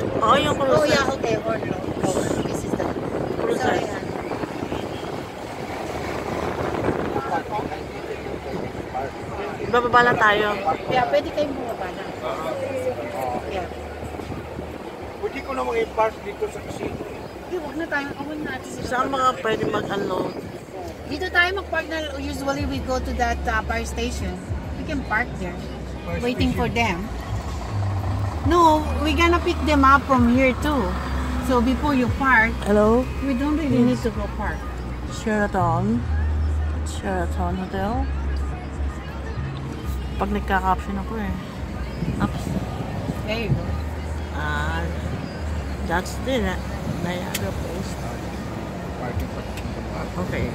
Oh? Oo, yung Oh, cruiser. yeah, okay. Or no. This is the Cruiser. Bababa lang tayo. Yeah, pwede kayong bumaba na. Yeah. Pwede ko namang i-park dito sa casino. Hindi, huwag na tayo. Huwag natin sila. Saan mga pwede mag-unload? Dito tayo mag-park na. Usually we go to that uh, fire station. We can park there. waiting for them. No, we're gonna pick them up from here too. So before you park, Hello? we don't really need to go park. Sheraton. Sheraton Hotel. Pag nagka-caption ako eh. Ups. There you go. Ah, that's the Niagara Falls. Parking pa. Okay.